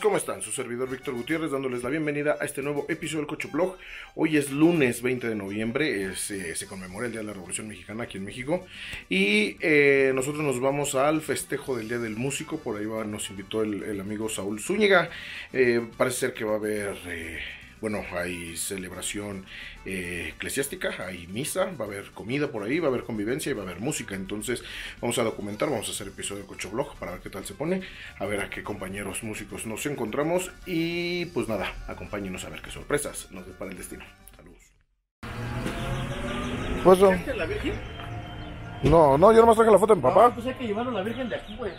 ¿cómo están? Su servidor Víctor Gutiérrez dándoles la bienvenida a este nuevo episodio del Cocho Blog. Hoy es lunes 20 de noviembre, eh, se conmemora el Día de la Revolución Mexicana aquí en México y eh, nosotros nos vamos al festejo del Día del Músico, por ahí nos invitó el, amigo Saúl Zúñiga, Eh, parece ser que va a haber... bueno, hay celebración eh, eclesiástica, hay misa, va a haber comida por ahí, va a haber convivencia y va a haber música. Entonces vamos a documentar, vamos a hacer episodio de Cocho Blog para ver qué tal se pone, a ver a qué compañeros músicos nos encontramos y pues nada, acompáñenos a ver qué sorpresas nos depara el destino. Saludos. Pues la Virgen? no, no, yo nomás traje la foto de mi No, pues hay que llevarlo a la Virgen de aquí, güey.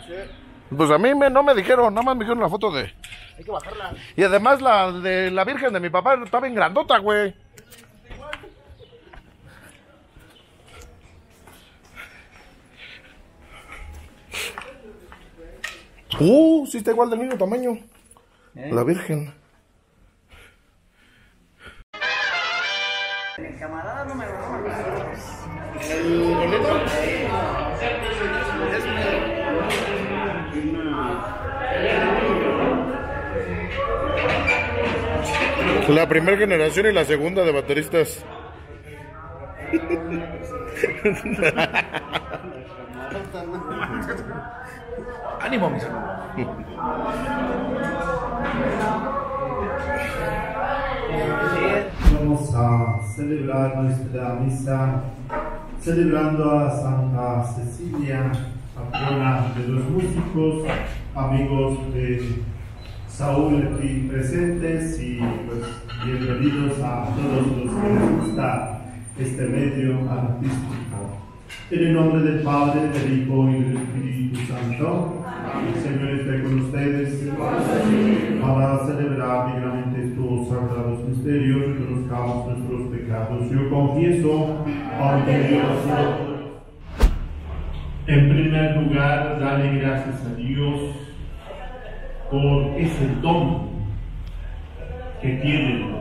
Pues a mí me, no me dijeron, nada más me dijeron la foto de... Hay que bajarla. Y además la de la Virgen de mi papá estaba en grandota, güey. Uh, sí está igual del mismo tamaño. La Virgen. Camarada número uno. ¿El boleto? La primera generación y la segunda de bateristas. Ánimo, mis hermanos. Vamos a celebrar nuestra misa celebrando a Santa Cecilia, patrona de los músicos, amigos de Saúl aquí presentes y pues bienvenidos a todos los que les gusta este medio artístico. En el nombre del Padre, del Hijo y del Espíritu Santo, el Señor esté con ustedes para celebrar dignamente estos sagrados misterios y conozcamos nuestros pecados. Yo confieso ante Dios. En primer lugar, dale gracias a Dios por ese don que tienen,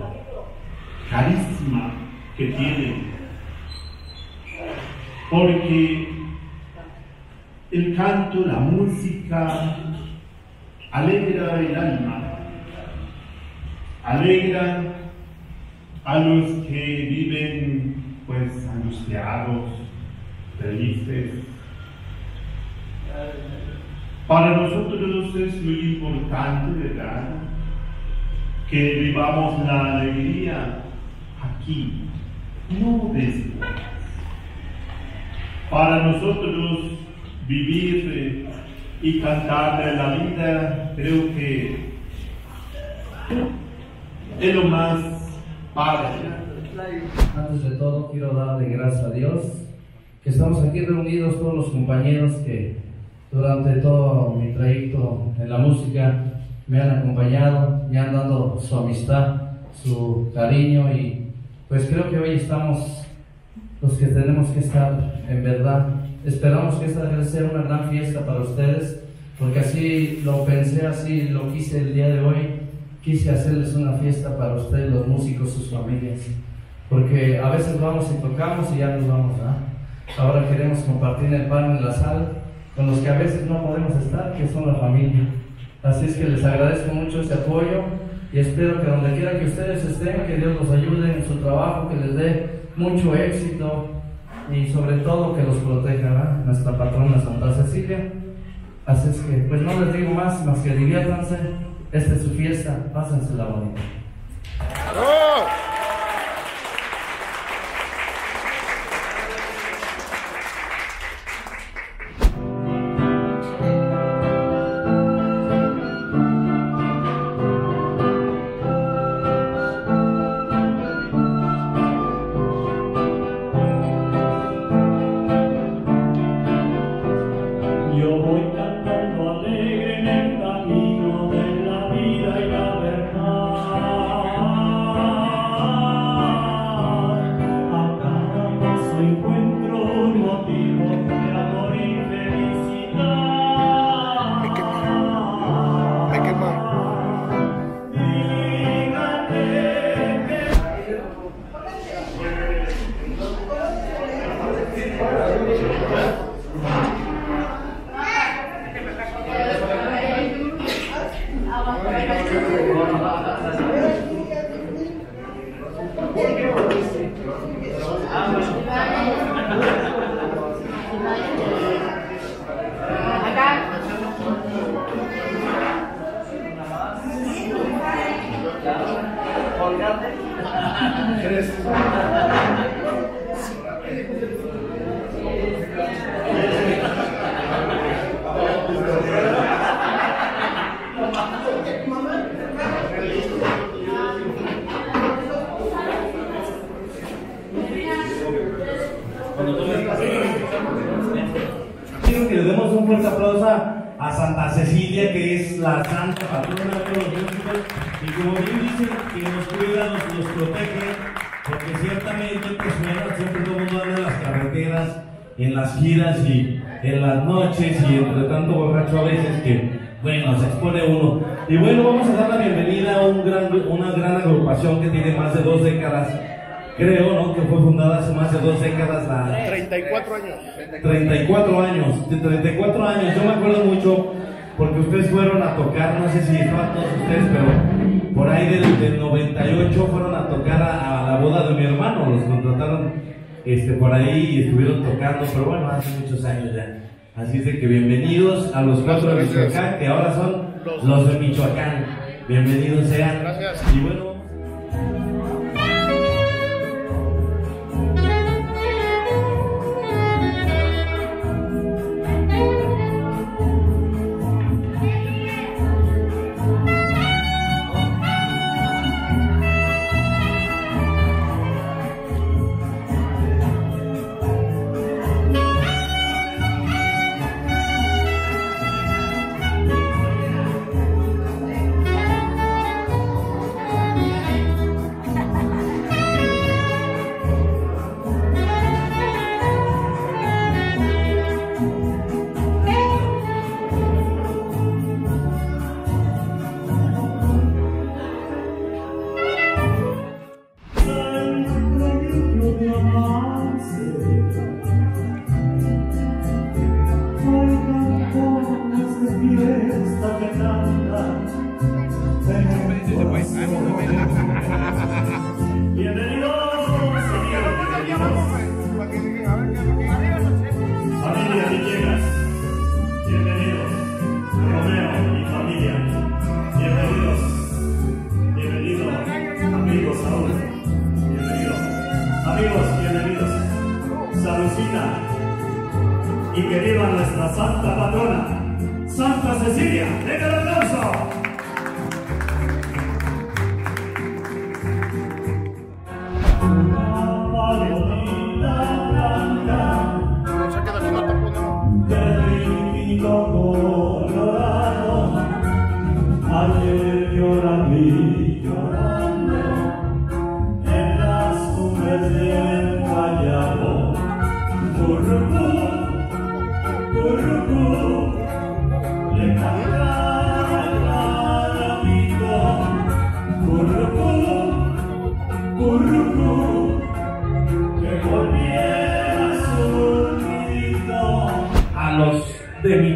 carísima que tienen, porque el canto, la música, alegra el alma, alegra a los que viven pues angustiados, felices. Para nosotros es muy importante, ¿verdad? Que vivamos la alegría aquí, no después. Para nosotros vivir eh, y cantar de la vida, creo que es lo más padre. Antes de todo quiero darle gracias a Dios que estamos aquí reunidos todos los compañeros que durante todo mi trayecto en la música me han acompañado, me han dado su amistad, su cariño y pues creo que hoy estamos los que tenemos que estar en verdad. Esperamos que esta sea una gran fiesta para ustedes porque así lo pensé, así lo quise el día de hoy. Quise hacerles una fiesta para ustedes, los músicos, sus familias. Porque a veces vamos y tocamos y ya nos vamos, ¿ah? Ahora queremos compartir el pan en la sal con los que a veces no podemos estar, que son la familia. Así es que les agradezco mucho ese apoyo y espero que donde quiera que ustedes estén, que Dios los ayude en su trabajo, que les dé mucho éxito y sobre todo que los proteja, ¿verdad? Nuestra patrona Santa Cecilia. Así es que, pues no les digo más, más que diviértanse. Esta es su fiesta, pásensela bonita. Yo porque ciertamente pues bueno, siempre todo el mundo anda en las carreteras, en las giras y en las noches, y entre tanto borracho a veces que, bueno, se expone uno. Y bueno, vamos a dar la bienvenida a un gran, una gran agrupación que tiene más de dos décadas, creo, ¿no? Que fue fundada hace más de dos décadas la 34 años. 34 años, de 34 años, yo me acuerdo mucho porque ustedes fueron a tocar, no sé si estaban todos ustedes, pero por ahí del, del 98 fueron a tocar a, a la boda de mi hermano, los contrataron este, por ahí y estuvieron tocando, pero bueno, hace muchos años ya. Así es de que bienvenidos a los cuatro de Michoacán, que ahora son los de Michoacán. Bienvenidos sean. Gracias. Y bueno,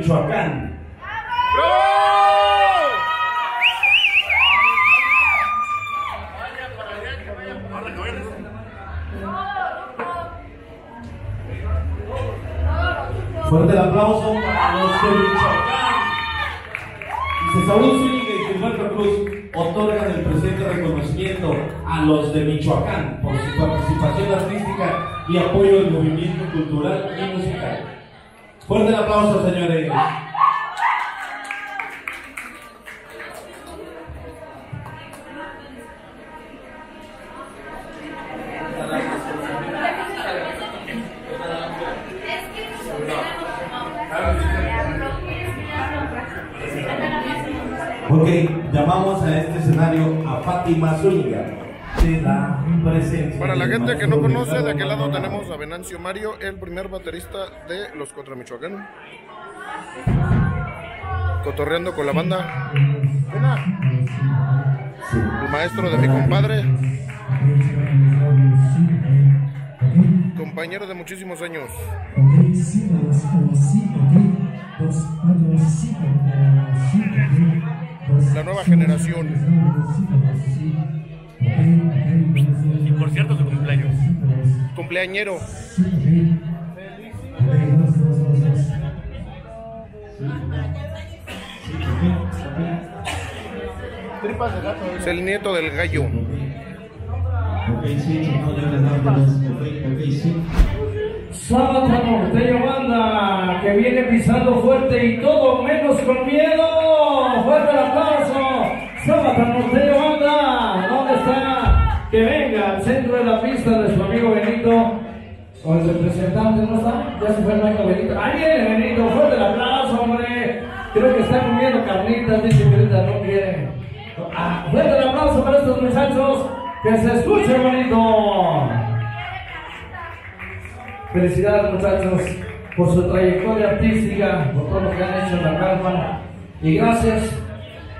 Michoacán. Fuerte el aplauso para los de Michoacán. Dice Saúl Zúñiga y Gilberto Cruz otorgan el presente reconocimiento a los de Michoacán por su participación artística y apoyo al movimiento cultural. Fuerte el aplauso, señores. Ok, llamamos a este escenario a Fátima Zúñiga. Para la gente que no conoce, de aquel lado tenemos a Venancio Mario, el primer baterista de Los Contra Michoacán. Cotorreando con la banda. El maestro de mi compadre. Compañero de muchísimos años. La nueva generación. Y por cierto, su cumpleaños. Cumpleañero. Es el nieto del gallo. Sábado Norteño Banda, que viene pisando fuerte y todo menos con miedo. Fuerte el aplauso. Sábado Norteño Banda. Que venga al centro de la pista su amigo Benito. O el representante, ¿no está? Ya se fue el amigo Benito. Ahí viene Benito, fuerte el aplauso, hombre. Creo que está comiendo carnitas, dice ahorita no quiere. Ah, fuerte el aplauso para estos muchachos. Que se escuche bonito. Felicidades muchachos por su trayectoria artística, por todo lo que han hecho en la calma y gracias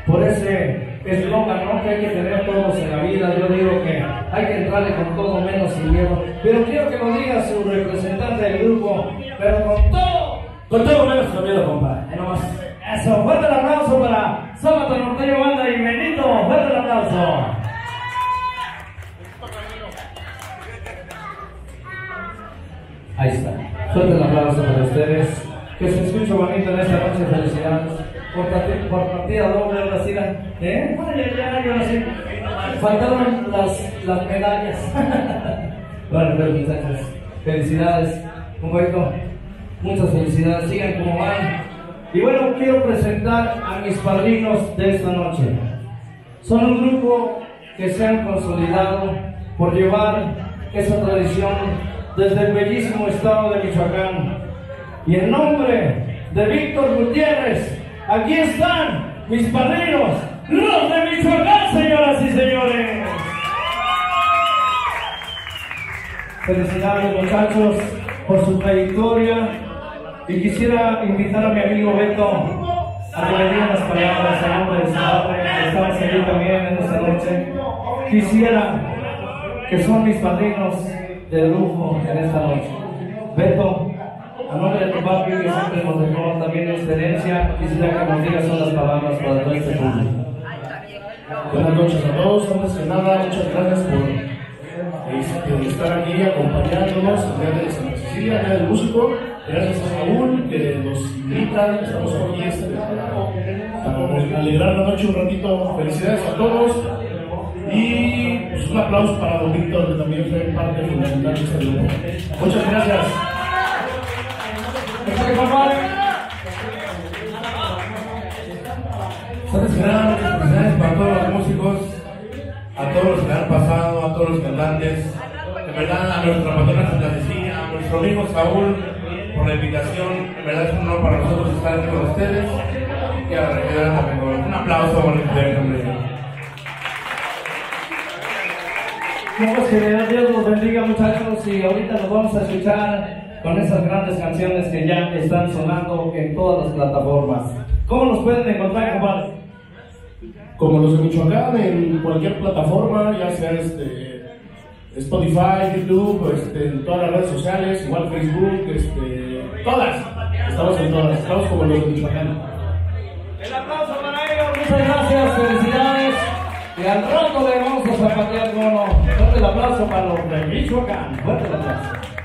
por ese eslogan ¿no? que hay que tener todos en la vida. Yo digo que hay que entrarle con todo menos sin miedo, pero quiero que lo diga su representante del grupo, pero con todo, con todo menos con miedo, compadre. Eso, fuerte el aplauso para Sábado Norteño Banda y Benito, fuerte el aplauso. Ahí está. Fuerte el aplauso para ustedes. Que se escuche bonito en esta noche. Felicidades. Por, partida, doble, ahora sí. la- ¿Eh? Ay, ahora sí. Faltaron las, las medallas. bueno, pues muchachos. Felicidades. Poquito. Muchas felicidades. Sigan como van. Y bueno, quiero presentar a mis padrinos de esta noche. Son un grupo que se han consolidado por llevar esa tradición desde el bellísimo estado de Michoacán. Y en nombre de Víctor Gutiérrez, aquí están mis padrinos, los de Michoacán, señoras y señores. Felicidades muchachos por su trayectoria y quisiera invitar a mi amigo Beto a que le diga unas palabras en nombre de su padre, que estamos aquí también en esta noche. Quisiera que son mis padrinos de lujo en esta noche. Beto, a nombre de tu papi que siempre nos dejó también excelencia, quisiera que nos digas unas palabras para todo este público. Buenas noches a todos. Antes que nada, muchas gracias por este, estar aquí acompañándonos el día de Cecilia, día músico. Gracias a Saúl que nos invita. Estamos aquí este, para alegrar la noche un ratito. Felicidades a todos. Y pues, un aplauso para Don Víctor, que también fue parte fundamental de este grupo. Muchas gracias. Nada, muchas felicidades para todos los músicos, a todos los que han pasado, a todos los cantantes, de verdad a nuestra patrona Santa Cecilia, a nuestro amigo Saúl por la invitación, de verdad es un honor para nosotros estar aquí con ustedes. Y a la regidora también, un aplauso por el hombre. Vamos que Dios los bendiga muchachos y ahorita nos vamos a escuchar con esas grandes canciones que ya están sonando en todas las plataformas. ¿Cómo nos pueden encontrar, compadre? como los de Michoacán en cualquier plataforma, ya sea este, Spotify, YouTube, este, en todas las redes sociales, igual Facebook, este, todas. Estamos en todas, estamos como los de Michoacán. El aplauso para ellos, muchas gracias, felicidades. Y al rato le vamos a zapatear mono. Fuerte el aplauso para los de Michoacán. Fuerte el aplauso.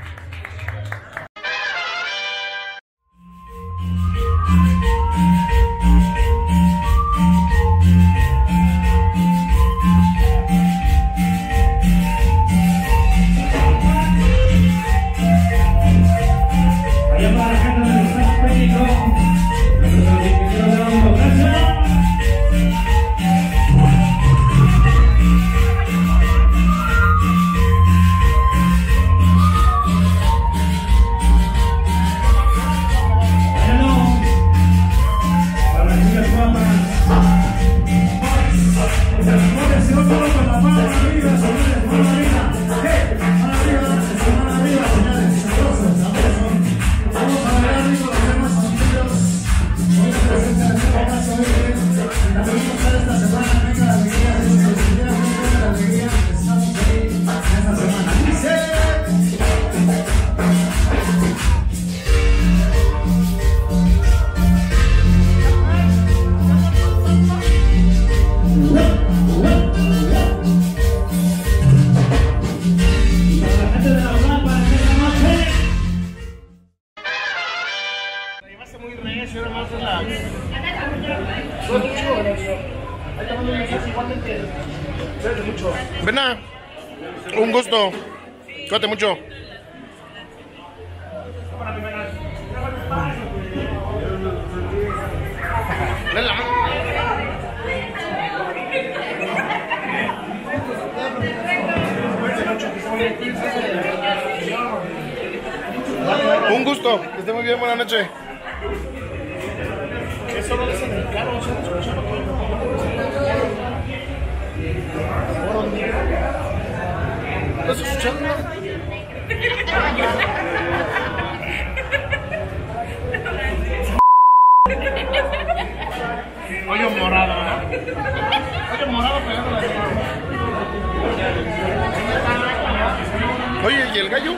El gallo?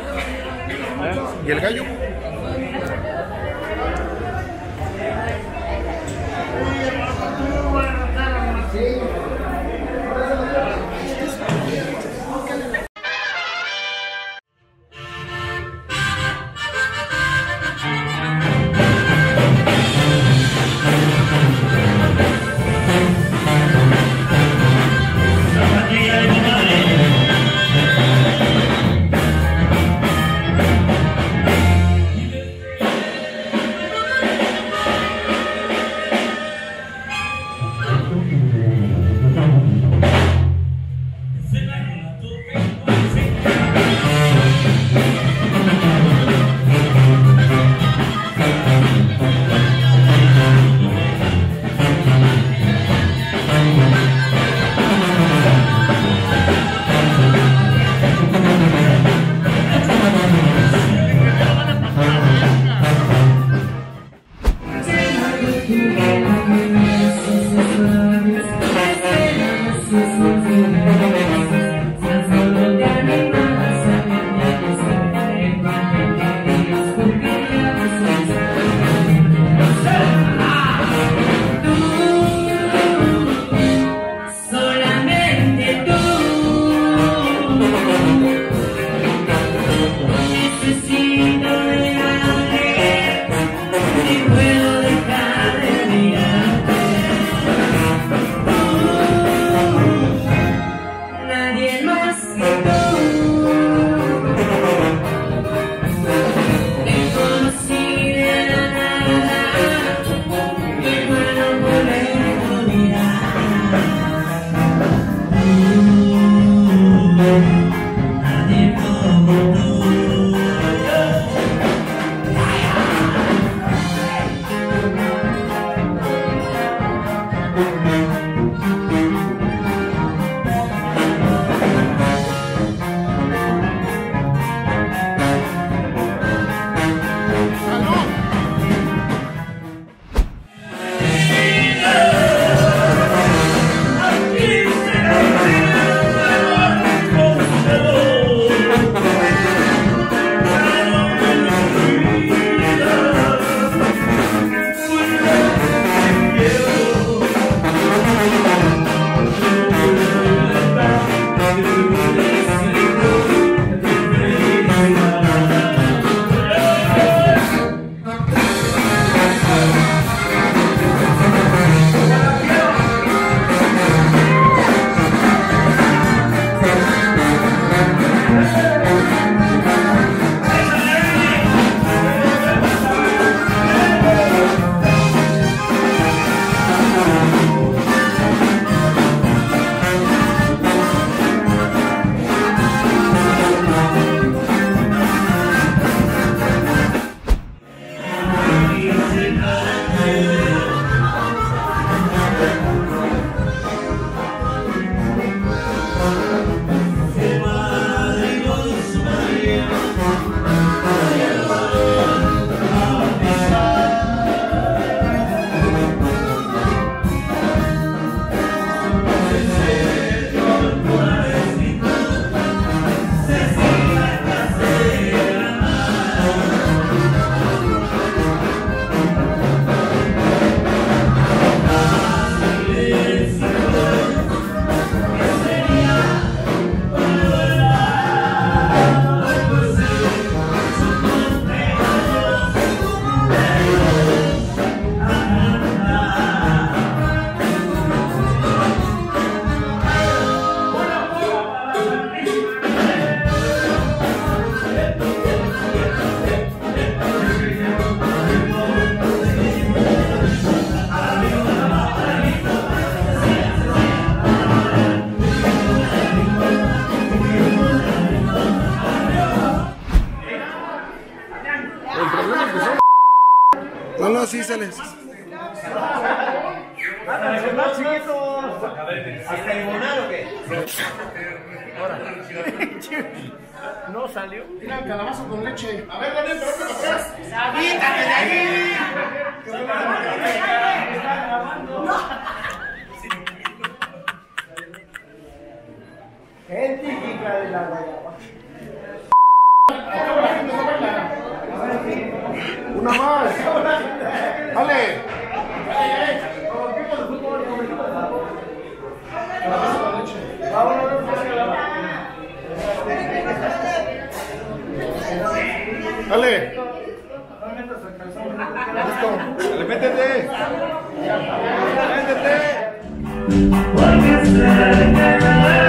¿Y el gallo? ¡Quítate de! Gente hija de la. Una más. Dale. Like I said,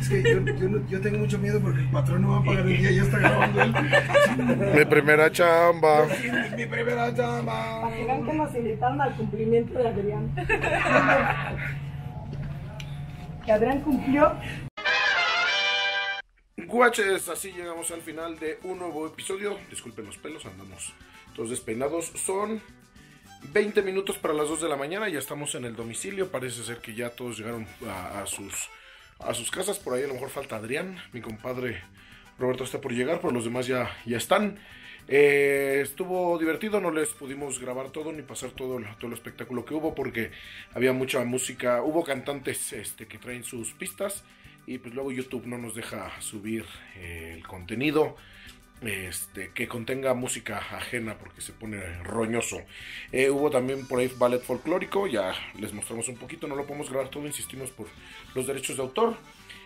Es que yo, yo, tengo mucho miedo porque el patrón no va a pagar el día, ya está grabando él. Mi primera chamba. Mi primera chamba. Para que vean que nos invitaron al cumplimiento de Adrián. que Adrián cumplió. Guaches, así llegamos al final de un nuevo episodio. Disculpen los pelos, andamos todos despeinados. Son 20 minutos para las 2 de la mañana, ya estamos en el domicilio. Parece ser que ya todos llegaron a, a sus, a sus casas. Por ahí a lo mejor falta Adrián, mi compadre Roberto está por llegar, pero los demás ya, ya están. Eh, estuvo divertido, no les pudimos grabar todo ni pasar todo, el- todo el espectáculo que hubo porque había mucha música, hubo cantantes este, que traen sus pistas y pues luego YouTube no nos deja subir eh, el contenido este, que contenga música ajena porque se pone roñoso. Eh, hubo también por ahí ballet folclórico, ya les mostramos un poquito, no lo podemos grabar todo, insistimos por los derechos de autor.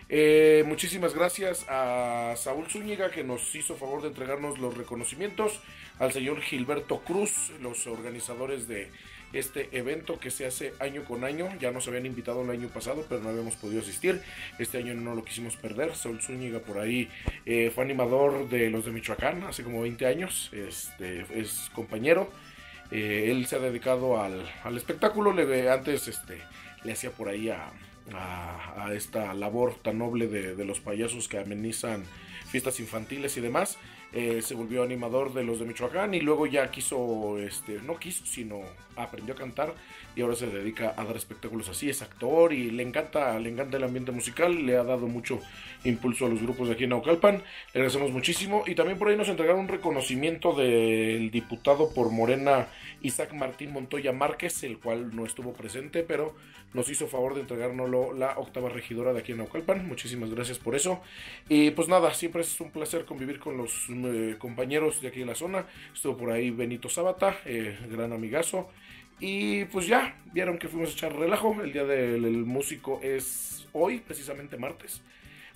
Eh, muchísimas gracias a Saúl Zúñiga que nos hizo favor de entregarnos los reconocimientos, al señor Gilberto Cruz, los organizadores de este evento que se hace año con año. Ya nos habían invitado el año pasado, pero no habíamos podido asistir. Este año no lo quisimos perder. Saúl Zúñiga por ahí eh, fue animador de los de Michoacán hace como 20 años. Este, es compañero. Eh, él se ha dedicado al, al espectáculo. Le, antes este, le hacía por ahí a, esta labor tan noble de los payasos que amenizan fiestas infantiles y demás. Eh, se volvió animador de los de Michoacán y luego ya quiso, este, no quiso, sino aprendió a cantar y ahora se dedica a dar espectáculos así. Es actor y le encanta, le encanta el ambiente musical, le ha dado mucho impulso a los grupos de aquí en Naucalpan. Le agradecemos muchísimo y también por ahí nos entregaron un reconocimiento del diputado por Morena Isaac Martín Montoya Márquez, el cual no estuvo presente, pero nos hizo favor de entregárnoslo la octava regidora de aquí en Naucalpan. Muchísimas gracias por eso. Y pues nada, siempre es un placer convivir con los eh, compañeros de aquí de la zona. Estuvo por ahí Benito Zábata, eh, gran amigazo. Y pues ya, vieron que fuimos a echar relajo. El día del músico es hoy, precisamente martes.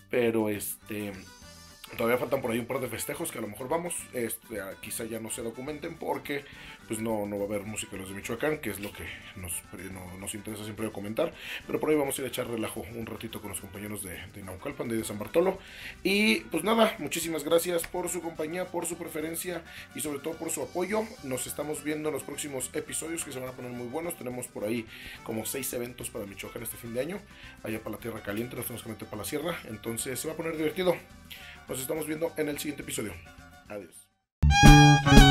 Pero este. Todavía faltan por ahí un par de festejos que a lo mejor vamos. Este, quizá ya no se documenten porque pues no, no va a haber música de los de Michoacán, que es lo que nos, no- nos interesa siempre comentar. Pero por ahí vamos a ir a echar relajo un ratito con los compañeros de, de Naucalpan, de San Bartolo. Y pues nada, muchísimas gracias por su compañía, por su preferencia y sobre todo por su apoyo. Nos estamos viendo en los próximos episodios que se van a poner muy buenos. Tenemos por ahí como seis eventos para Michoacán este fin de año. Allá para la Tierra Caliente, nos tenemos que meter para la sierra. Entonces se va a poner divertido. Nos estamos viendo en el siguiente episodio. Adiós.